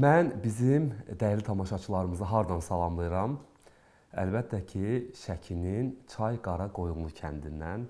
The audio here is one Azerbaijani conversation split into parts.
Mən bizim dəyərli tamaşaçılarımızı hardan salamlayıram? Əlbəttə ki, Şəkinin Çay Qara Qoyunlu kəndindən.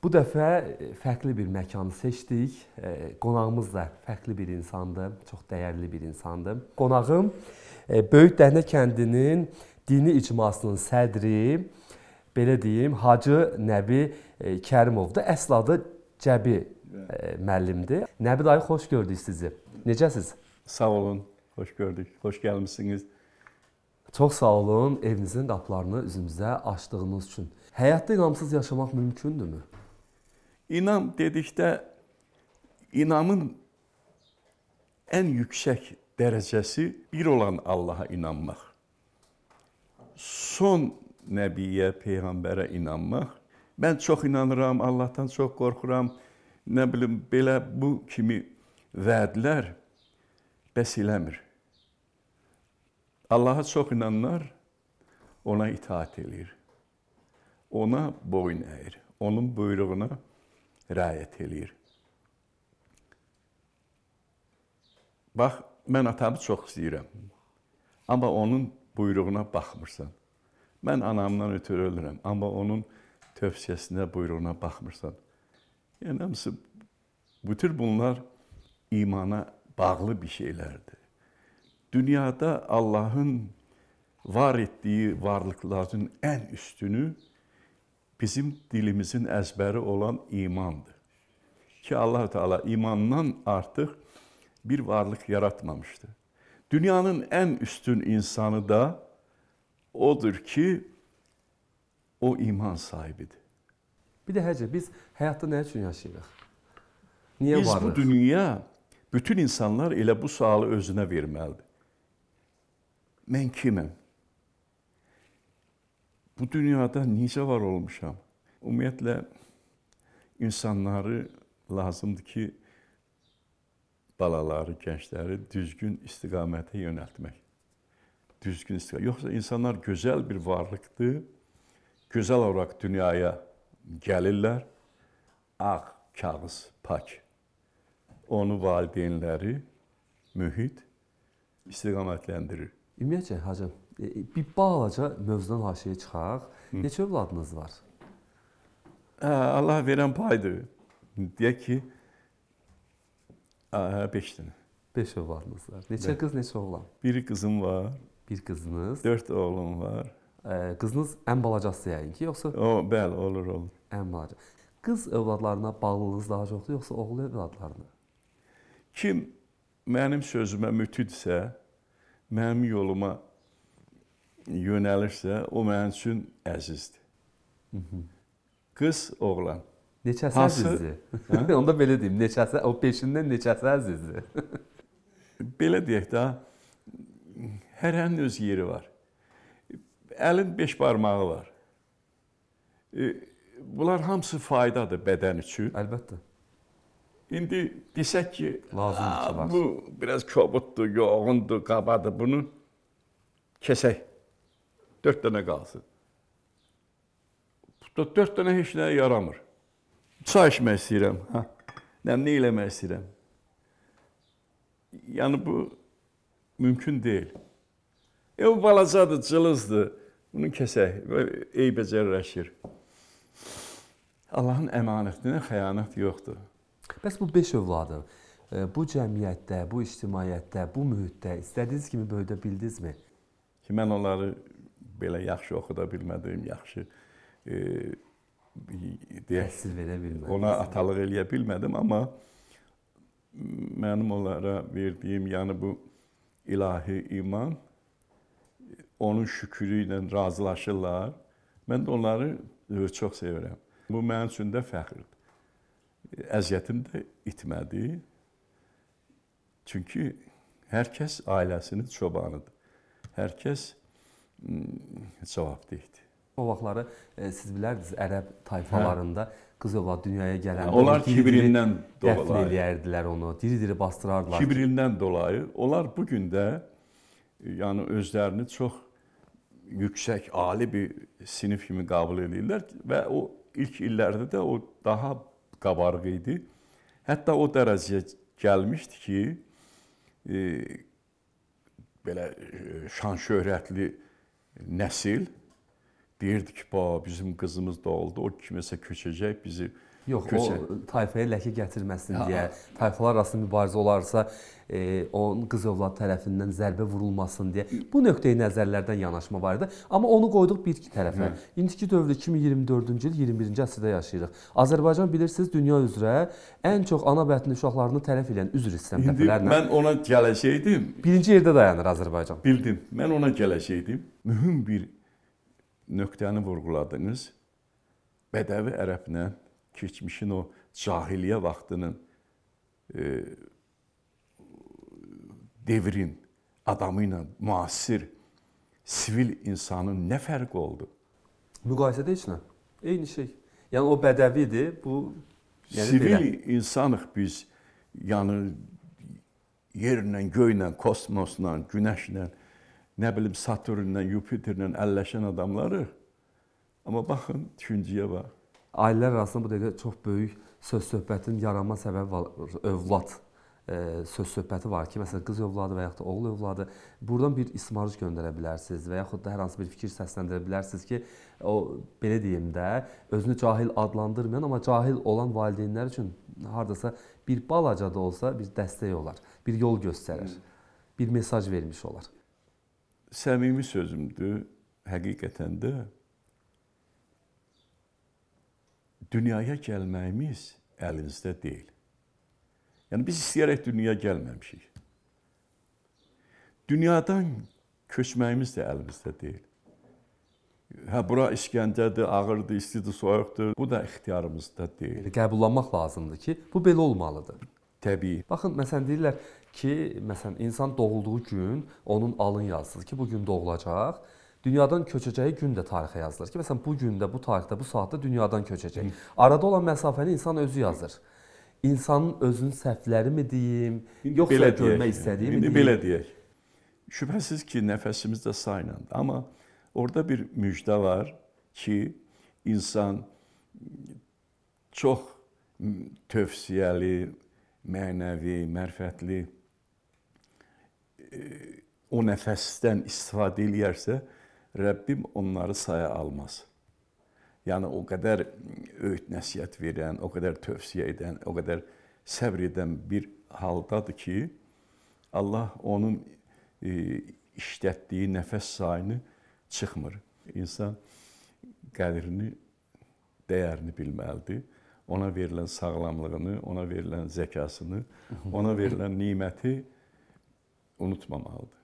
Bu dəfə fərqli bir məkanı seçdik. Qonağımız da fərqli bir insandır, çox dəyərli bir insandır. Qonağım Böyük Dəhnə kəndinin dini icmasının sədri, belə deyim, Hacı Nəbi Kərimovdur. Əsl adı Cəbi müəllimdir. Nəbi dayı xoş gördük sizi. Necəsiz? Sağ olun. Xoş gördük. Xoş gəlmisiniz. Çox sağ olun evinizin qapılarını üzümüzə açdığınız üçün. Həyatda inamsız yaşamaq mümkündürmü? İnam dedikdə inamın ən yüksək dərəcəsi bir olan Allaha inanmaq. Son nəbiyə, peyğəmbərə inanmaq. Mən çox inanıram, Allahdan çox qorxuram. Nə bilim belə bu kimi vədlər bəs eləmir. Allaha çox inanlar ona itaat eləyir. Ona boyun əyir. Onun buyruğuna riayət eləyir. Bax, mən atamı çox istəyirəm. Amma onun buyruğuna baxmırsan. Mən anamdan ötürü ölürəm, amma onun tövsiyəsinə, buyruğuna baxmırsan. Yəni hamısı bütün bunlar imana bağlı bir şeylərdir. Dünyada Allahın var etdiyi varlıqların ən üstünü bizim dilimizin əzbəri olan imandır. Ki Allah Teala imandan artıq bir varlıq yaratmamışdı. Dünyanın ən üstün insanı da odur ki, o iman sahibidir. Bir də həcə biz həyatda nə üçün yaşayırıq? Niyə Biz varıq? bu dünya bütün insanlar elə bu sualı özünə verməlidir. Mən kiməm? Bu dünyada necə var olmuşam? Ümumiyyətlə insanları lazımdır ki, balaları, gəncləri düzgün istiqamətə yönəltmək. Düzgün istiqamət. Yoxsa insanlar gözəl bir varlıqdır. Gözəl olaraq dünyaya gəlirlər. Ağ kağız, pak. Onu valideynləri, mühit istiqamətləndirir. Ümumiyyətcə hacım, e, bir balaca mövzudan haşiyə çıxaq. Neçə övladınız var? Hə, Allah verən paydır. Deyək ki, 5 dənə. 5 övladınız var. Neçə Bəli. qız, neçə oğlan? Bir qızım var, Bir qızınız. 4 oğlum var. E, Qızınız ən balacası yəqin ki, yoxsa O, bəli, olur, olur. ən balaca. Qız övladlarına bağlılığınız daha çoxdur, yoxsa oğul övladlarına? Kim mənim sözümə mütidsə, mənim yoluma yönəlirsə, o mənim üçün əzizdir. Qız, oğlan. Neçəsi Hansı- əzizdir? Onda belə deyim, neçəsi o 5-indən neçəsi əzizdir? Belə deyək də, hərənin öz yeri var. Əlin 5 barmağı var. E, Bunlar hamısı faydadır bədən üçün. Əlbəttə. İndi desək ki, Lazımdır ki, bu biraz kobuddur, yoğundur, qabadır, bunu kəsək. 4 dənə qalsın. Bu 4 dənə heç nəyə yaramır. Çay içmək istəyirəm, hə. Nə nə eləmək istəyirəm? Yəni bu mümkün deyil. E o balacadır, cılızdır. Bunu kəsək. Eybəcərləşir. Allahın əmanətinə xəyanət yoxdur. Bəs bu 5 övladı e, bu cəmiyyətdə, bu ictimaiyyətdə, bu mühitdə istədiyiniz kimi böyüdə bildinizmi? ki mən onları belə yaxşı oxuda bilmədim, yaxşı e, deyək Təhsil verə bilmədiniz. ona atalıq eləyə bilmədim, amma mənim onlara verdiyim, yəni bu ilahi iman onun şükrü ilə razılaşırlar. Mən də onları e, çox sevirəm. Bu mənim üçün də fəxrdir. Əziyyətim də itmədi. Çünki hər kəs ailəsinin çobanıdır. Hər kəs mm, cavabdehdir. O vaxtları e, siz bilərdiniz ərəb tayfalarında qız övlad dünyaya gələndə Onlar onu diri-diri kibrindən dəfn dolayı. eləyərdilər onu, diri-diri bastırardılar. Kibrindən dolayı onlar bu gün də yəni özlərini çox yüksək, ali bir sinif kimi qəbul edirlər və o ilk illərdə də o daha qabarıq idi. Hətta o dərəcəyə gəlmişdi ki, e, belə e, şan şöhrətli nəsil deyirdi ki, "Ba, bizim qızımız da oldu, o kiməsə köçəcək, bizi Yox, Köçər. o tayfaya ləkə gətirməsin deyə, tayfalar arasında mübarizə olarsa, e, onun qız övlad tərəfindən zərbə vurulmasın deyə bu nöqteyi nəzərlərdən yanaşma var idi. Amma onu qoyduq bir iki tərəfə. İndiki dövrdə 2024-cü il 21-ci əsrdə yaşayırıq. Azərbaycan bilirsiniz, dünya üzrə ən çox ana bətni uşaqlarını tələf edən üzr istəyirəm dəfələrlə. mən ona gələcəkdim. Birinci yerdə dayanır Azərbaycan. Bildim. Mən ona gələcəkdim. Mühüm bir nöqtəni vurğuladınız. Bədəvi ərəblə keçmişin o cahiliyyə vaxtının e, devrin adamı ilə müasir sivil insanın nə fərqi oldu? Müqayisədə heç nə. Eyni şey. Yəni o bədəvidir, bu yəni sivil belə. insanıq biz. Yəni yerlə, göylə, kosmosla, günəşlə, nə bilim Saturnla, Yupiterlə əlləşən adamlarıq. Amma baxın, düşüncəyə bax. Ailələr arasında bu dəqiqə çox böyük söz-söhbətin yaranma səbəbi var. Övlad e, söz söhbəti var ki, məsələn qız övladı və yaxud da oğul övladı buradan bir ismarış göndərə bilərsiniz və yaxud da hər hansı bir fikir səsləndirə bilərsiniz ki, o belə deyim də, özünü cahil adlandırmayan, amma cahil olan valideynlər üçün hardasa bir balaca da olsa bir dəstək olar, bir yol göstərər, bir mesaj vermiş olar. Səmimi sözümdür, həqiqətən də dünyaya gəlməyimiz əlinizdə deyil. Yəni biz istəyərək dünyaya gəlməmişik. Dünyadan köçməyimiz də əlimizdə deyil. Hə bura İskəndərdir, ağırdır, istidir, soyuqdur. Bu da ixtiyarımızda deyil. Qəbullanmaq lazımdır ki, bu belə olmalıdır. Təbii. Baxın, məsələn deyirlər ki, məsələn insan doğulduğu gün onun alın yazılır ki, bu gün doğulacaq. Dünyadan köçəcəyi gün də tarixə yazılır ki, məsələn bu gündə, bu tarixdə, bu saatda dünyadan köçəcək. Arada olan məsafəni insan özü yazır. İnsanın özünün səhvləri mi deyim, yoxsa Belə görmək istədiyi mi İndi deyim? belə deyək. Şübhəsiz ki, nəfəsimiz də sayla, amma orada bir müjdə var ki, insan çox tövsiyəli, mənəvi, mərfətli e, o nəfəsdən istifadə eləyərsə, Rəbbim onları saya almaz. Yəni o qədər öyüd nəsihət verən, o qədər tövsiyə edən, o qədər səbr edən bir haldadır ki, Allah onun e, işlətdiyi nəfəs sayını çıxmır. İnsan qədrini, dəyərini bilməlidir. Ona verilən sağlamlığını, ona verilən zəkasını, ona verilən neməti unutmamalıdır.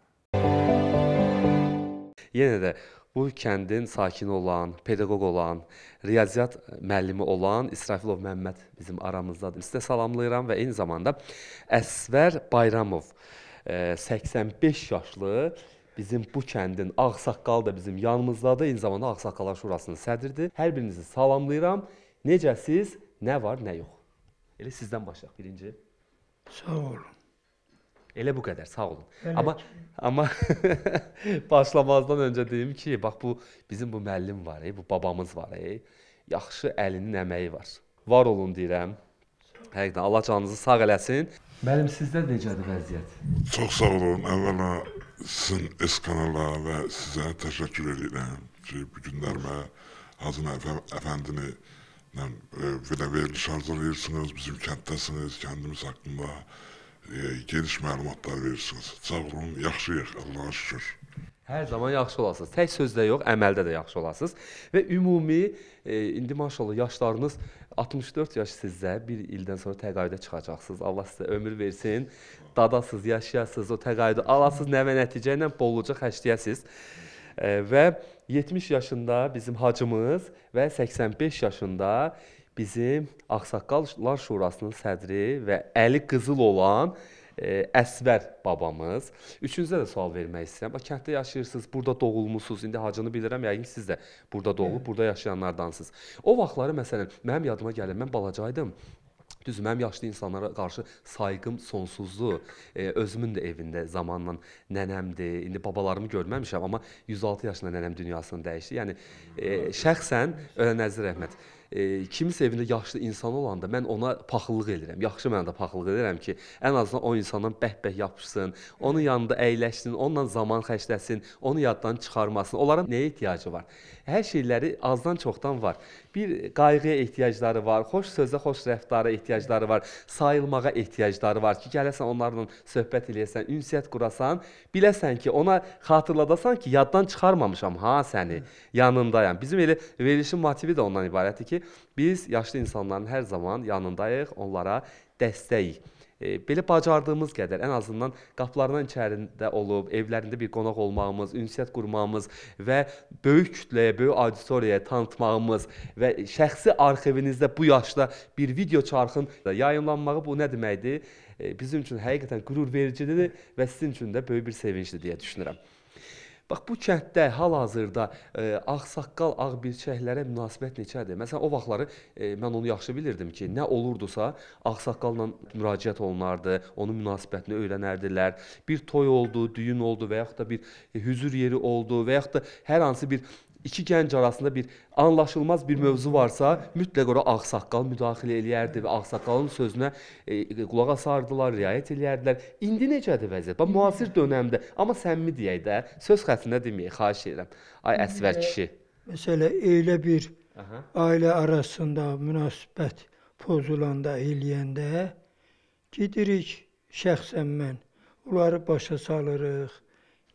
Yenə də bu kəndin sakini olan, pedaqoq olan, riyaziyyat müəllimi olan İsrafilov Məmməd bizim aramızdadır. Sizə salamlayıram və eyni zamanda Əsvər Bayramov e, 85 yaşlı bizim bu kəndin ağsaqqalı da bizim yanımızdadır. Eyni zamanda Ağsaqqallar Şurasının sədridir. Hər birinizi salamlayıram. Necəsiz? Nə var, nə yox? Elə sizdən başlayaq birinci. Sağ olun. Elə bu qədər, sağ olun. Elə amma amma başlamazdan öncə deyim ki, bax bu bizim bu müəllim var, bu babamız var. Yaxşı əlinin əməyi var. Var olun deyirəm. Həqiqətən Allah canınızı sağ eləsin. Müəllim sizdə necədir vəziyyət? Çox sağ olun. Əvvəla sizin S kanala və sizə təşəkkür edirəm ki, bu günlərimə Hacı Əfə- Əfəndini ilə e, belə veriliş hazırlayırsınız, bizim kənddəsiniz, kəndimiz haqqında geniş məlumatlar verirsiniz. Sağ olun, yaxşıyıq, Allah'a şükür. Hər zaman yaxşı olasınız. Tək sözdə yox, əməldə də yaxşı olasınız. Və ümumi e, indi maşallah yaşlarınız 64 yaş sizdə, bir ildən sonra təqaüdə çıxacaqsınız. Allah sizə ömür versin. Dadasız, yaşayasınız, o təqaüdü alasınız, nəvə nəticə ilə bolluca xərcləyəsiniz. E, və 70 yaşında bizim hacımız və 85 yaşında bizim Ağsaqqallar Şurasının sədri və əli qızıl olan e, Əsvər babamız. Üçünüzə də sual vermək istəyirəm. Bax kənddə yaşayırsınız, burada doğulmusunuz. İndi hacını bilirəm, yəqin siz də burada doğulub, burada yaşayanlardansınız. O vaxtları məsələn mənim yadıma gəlir, mən balacaydım. Düz mənim yaşlı insanlara qarşı sayğım sonsuzdur. E, özümün də evində zamanla nənəmdir. İndi babalarımı görməmişəm, amma 106 yaşında nənəm dünyasını dəyişdi. Yəni e, şəxsən Ölə Nəzir Əhməd e, kimisə evində yaşlı insan olanda mən ona paxıllıq edirəm. Yaxşı mənada paxıllıq edirəm ki, ən azından o insandan bəhbəh yapışsın, onun yanında əyləşsin, onunla zaman xərcləsin, onu yaddan çıxarmasın. Onların nəyə ehtiyacı var? Hər şeyləri azdan çoxdan var. Bir qayğıya ehtiyacları var, xoş sözə, xoş rəftara ehtiyacları var, sayılmağa ehtiyacları var ki, gələsən onlarla söhbət eləyəsən, ünsiyyət qurasan, biləsən ki, ona xatırladasan ki, yaddan çıxarmamışam ha səni, yanındayam. Bizim elə verilişin motivi də ondan ibarətdir ki, biz yaşlı insanların hər zaman yanındayıq, onlara dəstəyik. E, belə bacardığımız qədər ən azından qapılarının içərisində olub, evlərində bir qonaq olmağımız, ünsiyyət qurmağımız və böyük kütləyə, böyük auditoriyaya tanıtmağımız və şəxsi arxivinizdə bu yaşda bir video çarxın yayımlanmağı bu nə deməkdir? E, bizim üçün həqiqətən qürur vericidir və sizin üçün də böyük bir sevincdir deyə düşünürəm. Bax bu kənddə hal-hazırda e, ağsaqqal, ağbirçəklərə münasibət neçədir? Məsələn, o vaxtları e, mən onu yaxşı bilirdim ki, nə olurdusa, ağsaqqalla müraciət olunardı, onun münasibətini öyrənərdilər. Bir toy oldu, düyün oldu və yaxud da bir e, hüzur yeri oldu və yaxud da hər hansı bir iki gənc arasında bir anlaşılmaz bir mövzu varsa, mütləq ora ağsaqqal müdaxilə eləyərdi və ağsaqqalın sözünə e, qulaq asardılar, riayət eləyərdilər. İndi necədir vəziyyət? Bax müasir dövrdə, amma səmimi deyək də, söz xəttində deməyək, xahiş edirəm. Ay Əsvər kişi. Məsələ elə bir Aha. ailə arasında münasibət pozulanda, eləyəndə gedirik şəxsən mən onları başa salırıq.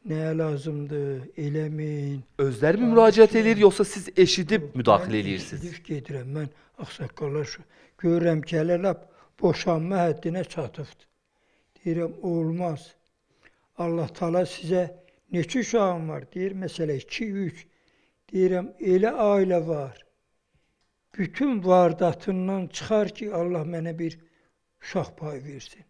Nəyə lazımdır, eləməyin. Özləri mi müraciət eləyir yoxsa siz eşidib müdaxilə eləyirsiniz? Gidib gedirəm mən ağsaqqallar şu. Görürəm ki, hələ lap boşanma həddinə çatıbdı. Deyirəm, olmaz. Allah Taala sizə neçə uşağın var? Deyir, məsələ 2, 3. Deyirəm, elə ailə var. Bütün vardatından çıxar ki, Allah mənə bir uşaq pay versin.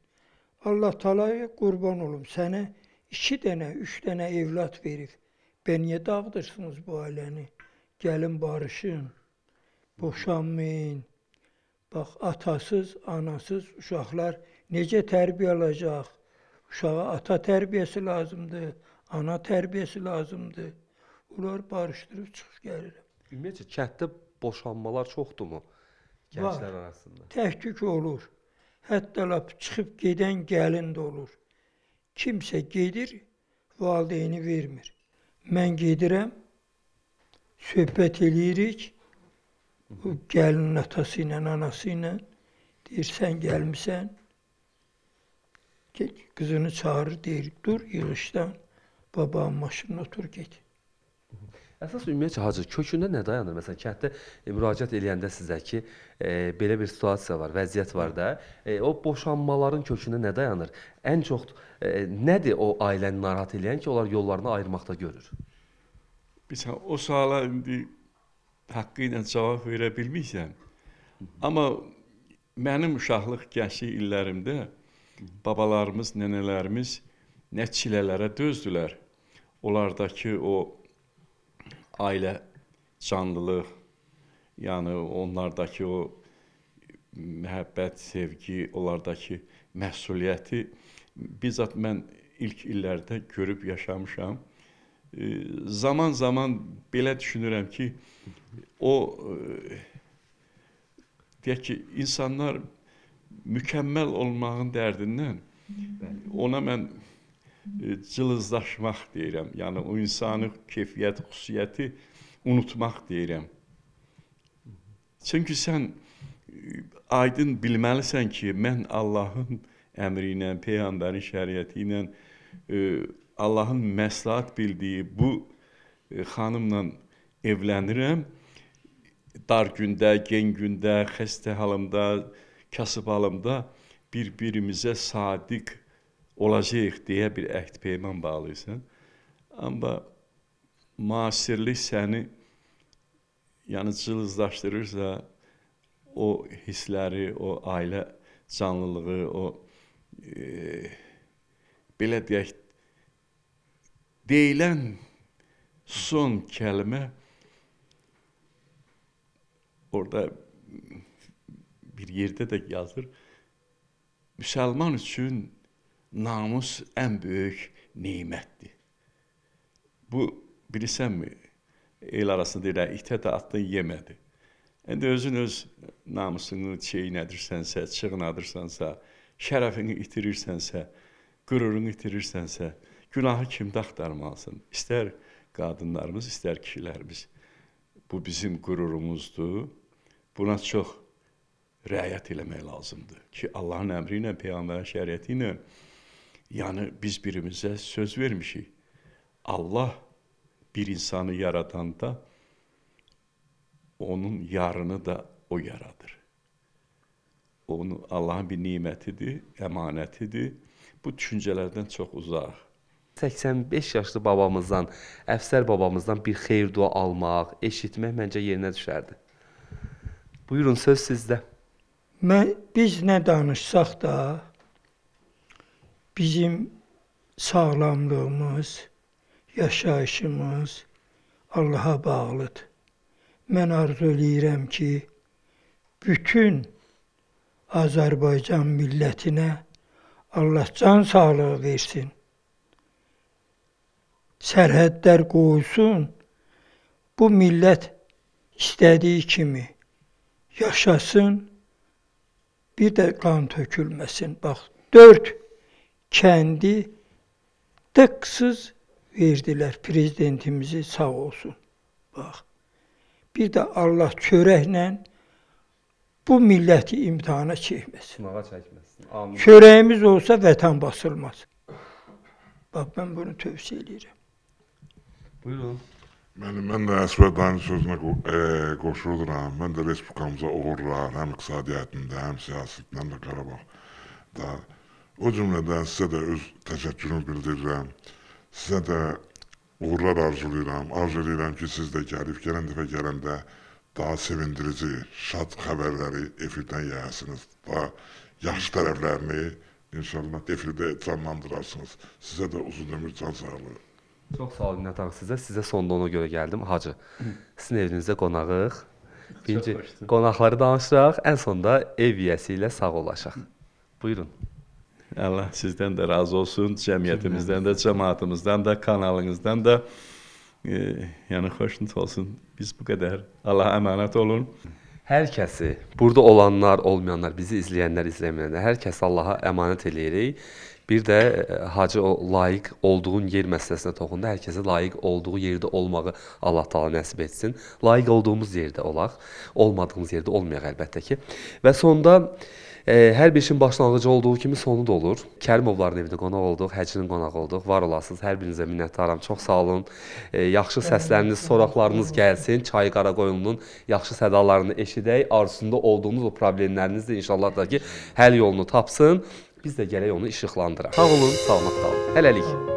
Allah Taala'ya qurban olum. Sənə iki dənə, üç dənə evlat verib. Ben niyə dağıdırsınız bu ailəni? Gəlin barışın. Boşanmayın. Bax, atasız, anasız uşaqlar necə tərbiyə alacaq? Uşağa ata tərbiyəsi lazımdır, ana tərbiyəsi lazımdır. Bunlar barışdırıb çıxıb gəlirəm. Ümumiyyətcə kənddə boşanmalar çoxdurmu gənclər arasında? Təhdük olur. Hətta lap çıxıb gedən gəlin də olur. Kimsə gedir, valideyni vermir. Mən gedirəm, söhbət eləyirik. Bu gəlinin atası ilə, anası ilə deyir, sən gəlmisən. Get, çağırır, deyir, dur yığışdan, babam maşınına otur get. Əsas ümumiyyətcə hacı kökündə nə dayanır? Məsələn, kənddə e, müraciət eləyəndə sizə ki, e, belə bir situasiya var, vəziyyət var da, e, o boşanmaların kökündə nə dayanır? Ən çox e, nədir o ailəni narahat edən ki, onlar yollarını ayırmaqda görür? Bilirsən, o suala indi haqqı ilə cavab verə bilmirsən. Amma mənim uşaqlıq gənclik illərimdə babalarımız, nənələrimiz nə çilələrə dözdülər. Onlardakı o ailə canlılıq, yəni onlardakı o məhəbbət, sevgi, onlardakı məsuliyyəti bizzat mən ilk illərdə görüb yaşamışam. Zaman-zaman belə düşünürəm ki, o e, deyək ki, insanlar mükəmməl olmağın dərdindən ona mən cılızlaşmaq deyirəm. Yəni o insanı keyfiyyət, xüsusiyyəti unutmaq deyirəm. Çünki sən e, aydın bilməlisən ki, mən Allahın əmri ilə, peyğəmbərin şəriəti ilə e, Allahın məsləhət bildiyi bu e, xanımla evlənirəm. Dar gündə, gen gündə, xəstə halımda, kasıb halımda bir-birimizə sadiq olacağıq deyə bir əhd peyman bağlayırsan. Amma müasirlik səni yəni cılızlaşdırırsa, o hissləri, o ailə canlılığı, o e, belə deyək deyilən son kəlmə orada bir yerdə də yazır. Müsəlman üçün namus ən böyük nemətdir. Bu bilirsənmi? El arasında deyirlər, itə də atdan yemədi. İndi özün öz namusunu çeynədirsənsə, çığnadırsansa, şərəfini itirirsənsə, qürurunu itirirsənsə, günahı kimdə axtarmalısan? İstər qadınlarımız, istər kişilərimiz. Bu bizim qürurumuzdur. Buna çox riayət eləmək lazımdır ki, Allahın əmri ilə, peyğəmbərin şəriəti ilə yəni biz birimizə söz vermişik. Allah bir insanı yaradanda onun yarını da o yaradır. Onu Allahın bir nemətidir, əmanətidir. Bu düşüncələrdən çox uzaq. 85 yaşlı babamızdan, əfsər babamızdan bir xeyir dua almaq, eşitmək məncə yerinə düşərdi. Buyurun söz sizdə. Mən biz nə danışsaq da bizim sağlamlığımız, yaşayışımız Allaha bağlıdır. Mən arzu eləyirəm ki, bütün Azərbaycan millətinə Allah can sağlığı versin. Sərhədlər qoysun. Bu millət istədiyi kimi yaşasın. Bir də qan tökülməsin. Bax, dörd kəndi tıksız verdilər prezidentimizi sağ olsun. Bax. Bir də Allah çörəklə bu milləti imtahana çəkməsin. Sınağa çəkməsin. Amin. Çörəyimiz olsa vətən basılmaz. Bax mən bunu tövsiyə edirəm. Buyurun. Mən, mən də Əsbər dayının sözünə qo- e, qoşuluram. Mən də respublikamıza uğurlar, həm iqtisadiyyatında, həm siyasətində, həm də Qarabağda. O cümlədən sizə də öz təşəkkürümü bildirirəm. Sizə də uğurlar arzulayıram. Arzu edirəm ki, siz də gəlib gələn dəfə gələndə daha sevindirici, şad xəbərləri efirdən yayasınız. Daha yaxşı tərəflərini inşallah efirdə canlandırarsınız. Sizə də uzun ömür, can sağlığı. Çox sağ olun Nətan sizə. Sizə sonda ona görə gəldim. Hacı. Sizin evinizdə qonağıq. Birinci qonaqları danışıraq, ən sonda ev yiyəsi ilə sağollaşaq. Buyurun. Allah sizdən də razı olsun, cəmiyyətimizdən də, cəmaatımızdan da, kanalınızdan da. E, yəni xoşnut olsun. Biz bu qədər. Allah əmanət olun. Hər kəsi, burada olanlar, olmayanlar, bizi izləyənlər, izləməyənlər, hər kəsi Allaha əmanət eləyirik. Bir də e, Hacı o layiq olduğun yer məsələsinə toxundu. Hər kəsə layiq olduğu yerdə olmağı Allah Taala nəsib etsin. Layiq olduğumuz yerdə olaq, olmadığımız yerdə olmayaq əlbəttə ki. Və sonda e, hər bir işin başlanğıcı olduğu kimi sonu da olur. Kərimovların evində qonaq olduq, Həcinin qonağı olduq. Var olasınız. Hər birinizə minnətdaram. Çox sağ olun. E, yaxşı səsləriniz, soraqlarınız gəlsin. Çay Qaraqoyunlu'nun yaxşı sədalarını eşidək. Arzusunda olduğunuz o problemləriniz də inşallah da ki, həll yolunu tapsın. Biz də gələk onu işıqlandıraq. Sağ olun, salamat qalın. Hələlik.